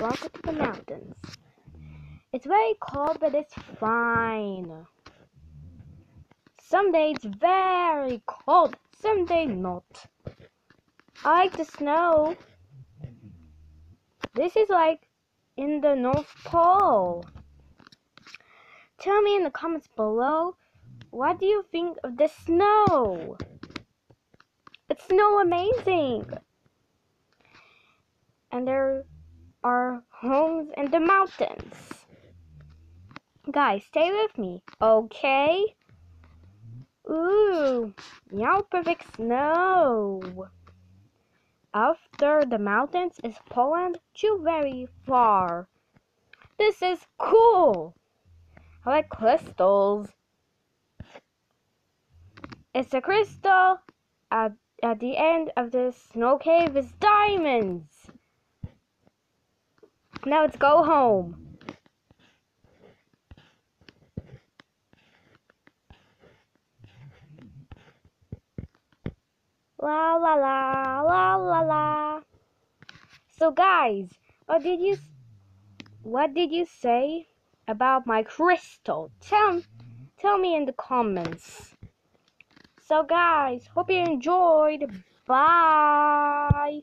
Welcome to the mountains. It's very cold, but it's fine. Some days very cold, some days not. I like the snow. This is like in the North Pole. Tell me in the comments below, what do you think of the snow? It's snow amazing. And there are homes in the mountains. Guys, stay with me, okay? Ooh, now perfect snow. After the mountains is Poland too very far. This is cool. I like crystals. It's a crystal. At, at the end of the snow cave is diamonds. Now let's go home. La la la la la la. So guys, what did you what did you say about my crystal? Tell tell me in the comments. So guys, hope you enjoyed. Bye.